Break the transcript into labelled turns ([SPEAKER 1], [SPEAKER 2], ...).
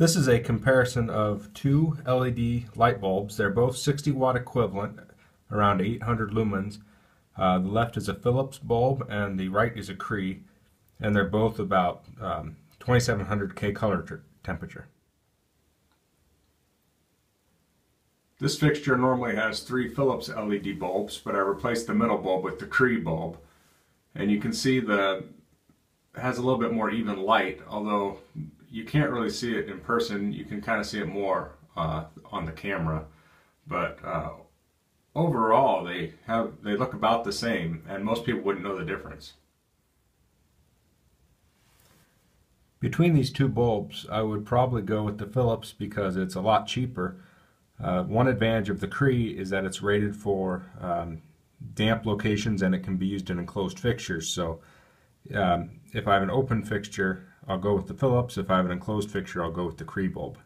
[SPEAKER 1] This is a comparison of two LED light bulbs. They're both 60 watt equivalent, around 800 lumens. Uh, the left is a Philips bulb and the right is a Cree, and they're both about um, 2700 K color temperature. This fixture normally has three Philips LED bulbs, but I replaced the middle bulb with the Cree bulb. And you can see the has a little bit more even light, although you can't really see it in person. You can kind of see it more uh, on the camera, but uh, overall they have they look about the same, and most people wouldn't know the difference. Between these two bulbs, I would probably go with the Philips because it's a lot cheaper. Uh, one advantage of the Cree is that it's rated for um, damp locations and it can be used in enclosed fixtures. So um, if I have an open fixture, I'll go with the Philips. If I have an enclosed fixture, I'll go with the Cree bulb.